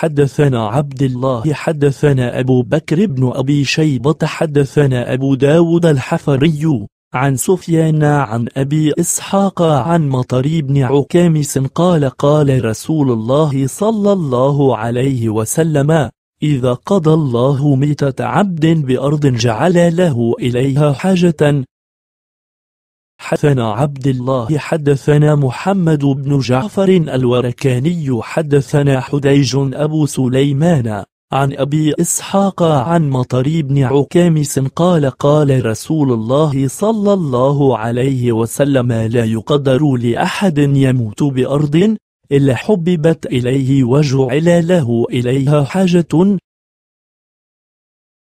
حدثنا عبد الله حدثنا أبو بكر بن أبي شيبة حدثنا أبو داود الحفري عن سفيان عن أبي إسحاق عن مطر بن عكامس قال قال رسول الله صلى الله عليه وسلم إذا قضى الله ميتة عبد بأرض جعل له إليها حاجة حدثنا عبد الله حدثنا محمد بن جعفر الوركاني حدثنا حديج أبو سليمان عن أبي إسحاق عن مطر بن عكامس قال قال رسول الله صلى الله عليه وسلم لا يقدر لأحد يموت بأرض إلا حببت إليه وجعل له إليها حاجة